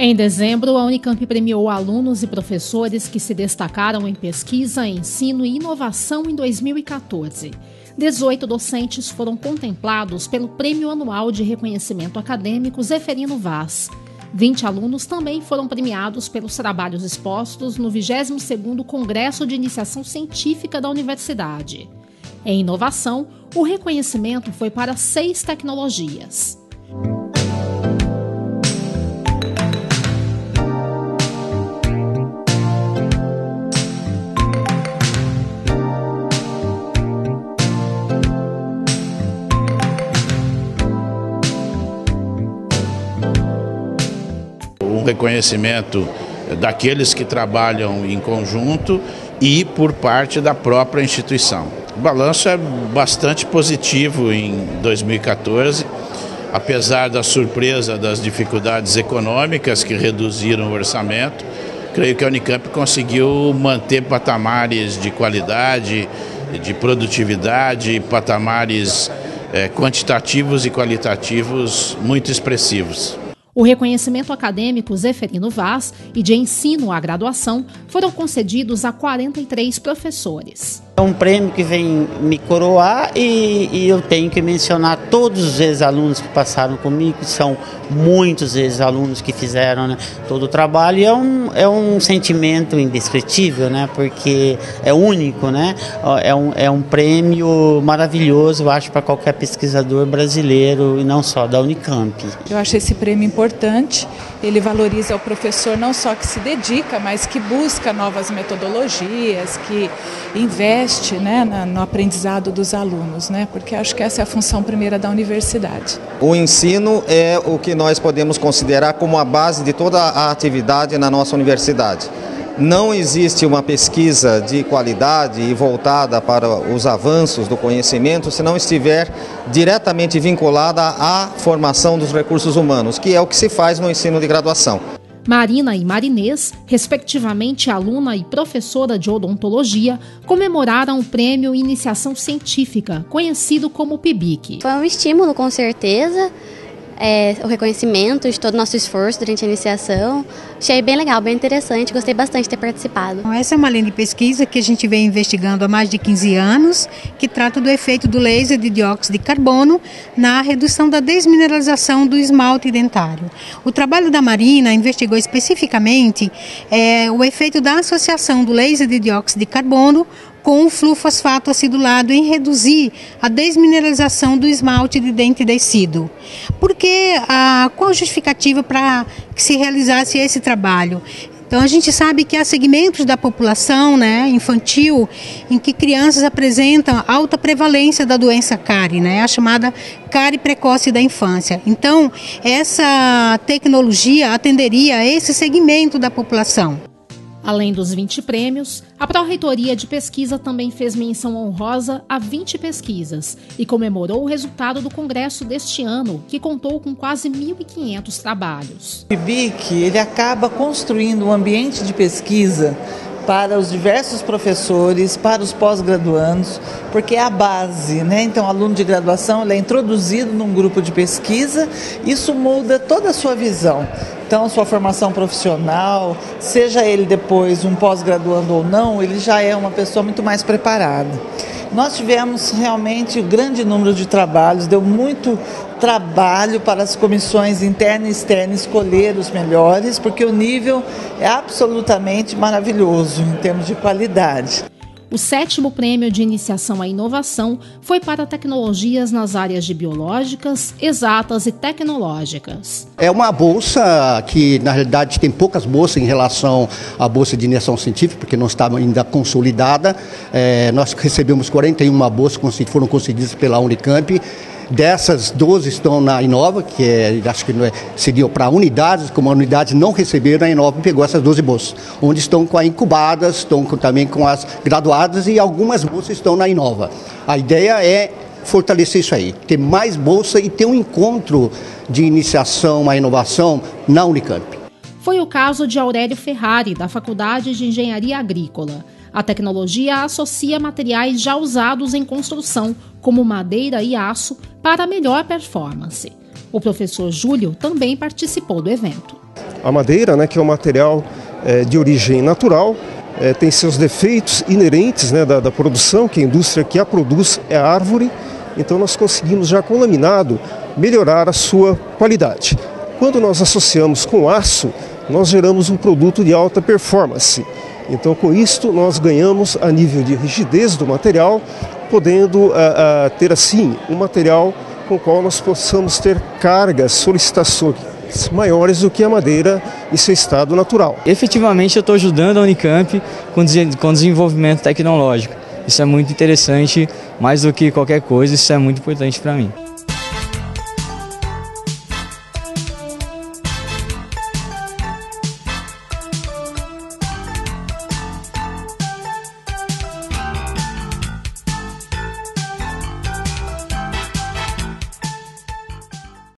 Em dezembro, a Unicamp premiou alunos e professores que se destacaram em pesquisa, ensino e inovação em 2014. 18 docentes foram contemplados pelo Prêmio Anual de Reconhecimento Acadêmico Zeferino Vaz. 20 alunos também foram premiados pelos trabalhos expostos no 22º Congresso de Iniciação Científica da Universidade. Em inovação, o reconhecimento foi para seis tecnologias. Reconhecimento daqueles que trabalham em conjunto e por parte da própria instituição. O balanço é bastante positivo em 2014, apesar da surpresa das dificuldades econômicas que reduziram o orçamento. Creio que a Unicamp conseguiu manter patamares de qualidade, de produtividade, patamares é, quantitativos e qualitativos muito expressivos. O reconhecimento acadêmico Zeferino Vaz e de ensino à graduação foram concedidos a 43 professores. É um prêmio que vem me coroar e, e eu tenho que mencionar todos os ex-alunos que passaram comigo, são muitos ex-alunos que fizeram né, todo o trabalho e é um, é um sentimento indescritível, né, porque é único, né, é um, é um prêmio maravilhoso, eu acho, para qualquer pesquisador brasileiro e não só da Unicamp. Eu acho esse prêmio importante, ele valoriza o professor não só que se dedica, mas que busca novas metodologias, que investe né, no aprendizado dos alunos, né, porque acho que essa é a função primeira da universidade. O ensino é o que nós podemos considerar como a base de toda a atividade na nossa universidade. Não existe uma pesquisa de qualidade e voltada para os avanços do conhecimento se não estiver diretamente vinculada à formação dos recursos humanos, que é o que se faz no ensino de graduação. Marina e Marinês, respectivamente aluna e professora de odontologia, comemoraram o prêmio Iniciação Científica, conhecido como PIBIC. Foi um estímulo, com certeza é, o reconhecimento de todo o nosso esforço durante a iniciação. Achei bem legal, bem interessante, gostei bastante de ter participado. Essa é uma linha de pesquisa que a gente vem investigando há mais de 15 anos, que trata do efeito do laser de dióxido de carbono na redução da desmineralização do esmalte dentário. O trabalho da Marina investigou especificamente é, o efeito da associação do laser de dióxido de carbono com o flufosfato acidulado em reduzir a desmineralização do esmalte de dente descido. Porque a qual a justificativa para que se realizasse esse trabalho? Então a gente sabe que há segmentos da população né, infantil em que crianças apresentam alta prevalência da doença cárie, né, a chamada cárie precoce da infância. Então essa tecnologia atenderia a esse segmento da população. Além dos 20 prêmios, a Pró-Reitoria de Pesquisa também fez menção honrosa a 20 pesquisas e comemorou o resultado do congresso deste ano, que contou com quase 1.500 trabalhos. O IBIC ele acaba construindo um ambiente de pesquisa para os diversos professores, para os pós-graduandos, porque é a base, né? Então, o aluno de graduação ele é introduzido num grupo de pesquisa, isso muda toda a sua visão. Então, sua formação profissional, seja ele depois um pós-graduando ou não, ele já é uma pessoa muito mais preparada. Nós tivemos realmente um grande número de trabalhos, deu muito trabalho para as comissões interna e externa escolher os melhores, porque o nível é absolutamente maravilhoso em termos de qualidade. O sétimo prêmio de iniciação à inovação foi para tecnologias nas áreas de biológicas, exatas e tecnológicas. É uma bolsa que, na realidade, tem poucas bolsas em relação à bolsa de iniciação científica, porque não estava ainda consolidada. É, nós recebemos 41 bolsas que foram concedidas pela Unicamp Dessas, 12 estão na Inova, que é, acho que é, seria para unidades, como a unidade não receberam, a Inova pegou essas 12 bolsas, onde estão com a incubadas, estão com, também com as graduadas e algumas bolsas estão na Inova. A ideia é fortalecer isso aí, ter mais bolsa e ter um encontro de iniciação à inovação na Unicamp. Foi o caso de Aurélio Ferrari, da Faculdade de Engenharia Agrícola. A tecnologia associa materiais já usados em construção, como madeira e aço, para melhor performance. O professor Júlio também participou do evento. A madeira, né, que é um material é, de origem natural, é, tem seus defeitos inerentes né, da, da, produção, que a indústria que a produz é a árvore, então nós conseguimos já com laminado melhorar a sua qualidade. Quando nós associamos com aço, nós geramos um produto de alta performance. Então, com isto, nós ganhamos a nível de rigidez do material, podendo a, a ter assim um material com o qual nós possamos ter cargas, solicitações maiores do que a madeira em seu estado natural. Efetivamente, eu estou ajudando a Unicamp com, com desenvolvimento tecnológico. Isso é muito interessante, mais do que qualquer coisa, isso é muito importante para mim.